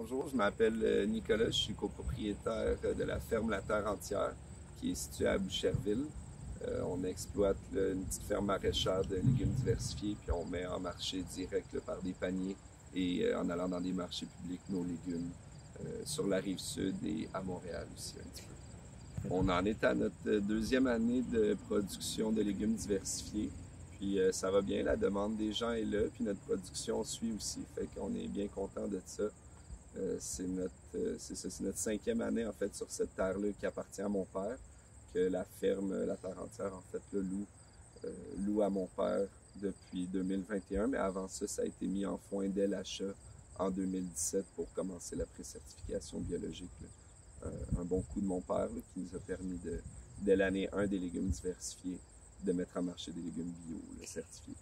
Bonjour, je m'appelle euh, Nicolas, je suis copropriétaire de la ferme La Terre Entière qui est située à Boucherville. Euh, on exploite une petite ferme maraîchère de légumes diversifiés, puis on met en marché direct par des paniers et euh, en allant dans des marchés publics nos légumes sur la rive sud et à Montréal aussi. On en est à notre deuxième année de production de légumes diversifiés. Puis ça va bien, la demande des gens est là, puis notre production suit aussi. Fait qu'on est bien content de ça. Euh, c'est notre, euh, c'est notre cinquième année en fait sur cette terre-là qui appartient à mon père, que la ferme La Terre entière en fait le loue, euh, loue à mon père depuis 2021, mais avant ça, ça a été mis en foin dès l'achat en 2017 pour commencer la pré-certification biologique. un bon coup de mon père qui nous a permis de, dès l'année 1 des légumes diversifiés, de mettre en marché des légumes bio certifiés.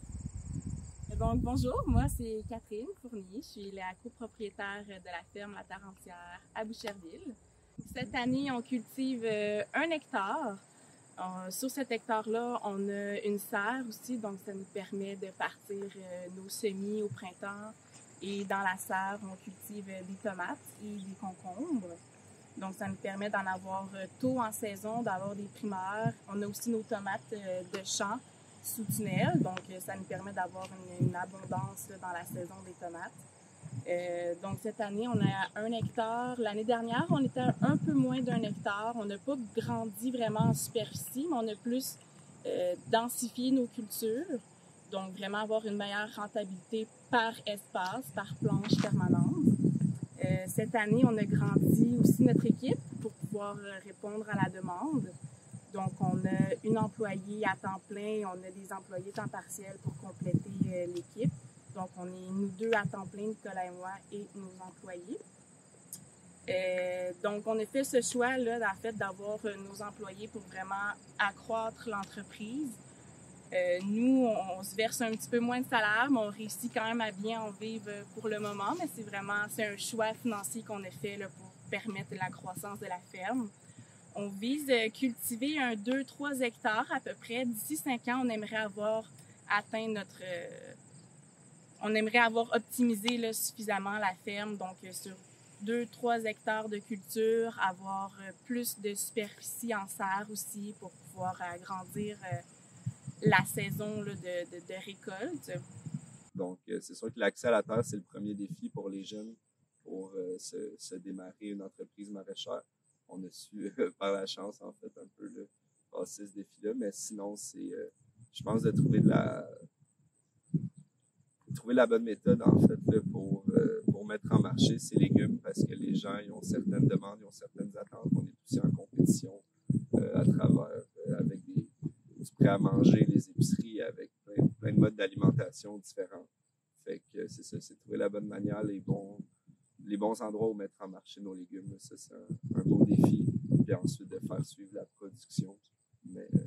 Donc, bonjour, moi c'est Catherine Fournier, je suis la copropriétaire de la ferme La Terre Entière à Boucherville. Cette année, on cultive euh, un hectare. Euh, sur cet hectare-là, on a une serre aussi, donc ça nous permet de partir euh, nos semis au printemps. Et dans la serre, on cultive des tomates et des concombres. Donc, ça nous permet d'en avoir tôt en saison, d'avoir des primeurs. On a aussi nos tomates de champ tunnel, donc euh, ça nous permet d'avoir une, abondance dans la saison des tomates. Euh, donc cette année, on a un hectare. L'année dernière, on était un peu moins d'un hectare. On n'a pas grandi vraiment en superficie, mais on a plus euh, densifié nos cultures. Donc vraiment avoir une meilleure rentabilité par espace, par planche permanente. cette année, on a grandi aussi notre équipe pour pouvoir répondre à la demande. Donc, on a une employée à temps plein, on a des employés temps partiel pour compléter euh, l'équipe. Donc, on est nous deux à temps plein, Nicolas et moi, et nos employés. Euh, donc, on a fait ce choix-là, d'avoir euh, nos employés pour vraiment accroître l'entreprise. nous, on, se verse un petit peu moins de salaire, mais on réussit quand même à bien en vivre pour le moment. Mais c'est vraiment, c'est un choix financier qu'on a fait pour permettre la croissance de la ferme on vise cultiver un 2-3 hectares à peu près. D'ici 5 ans, on aimerait avoir atteint notre... Euh, on aimerait avoir optimisé suffisamment la ferme, donc euh, sur 2-3 hectares de culture, avoir euh, plus de superficie en serre aussi pour pouvoir agrandir la saison de, récolte. Donc, c'est sûr que l'accès à la terre, c'est le premier défi pour les jeunes pour se, se démarrer une entreprise maraîchère on a su par la chance en fait un peu passer ce défi-là. Mais sinon, c'est euh, je pense de trouver de la trouver la bonne méthode en fait pour, euh, pour mettre en marché ces légumes parce que les gens ont certaines demandes, ils ont certaines attentes. On est aussi en compétition euh, à travers avec des du prêt à manger, les épiceries, avec plein, de modes d'alimentation différents. Fait que c'est ça, c'est trouver la bonne manière, les bons les bons endroits où mettre en marché nos légumes. Ça, c'est un, défi, puis ensuite de faire suivre la production. Mais euh,